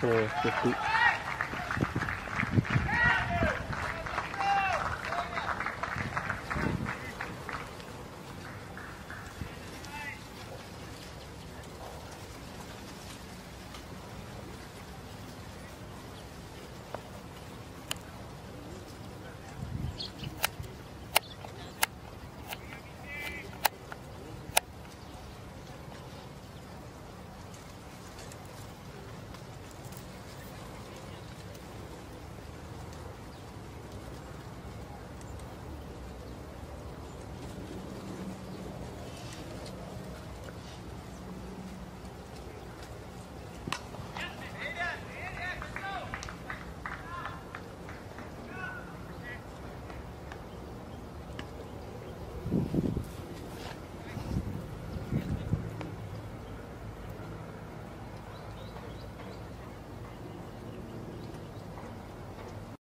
for 50.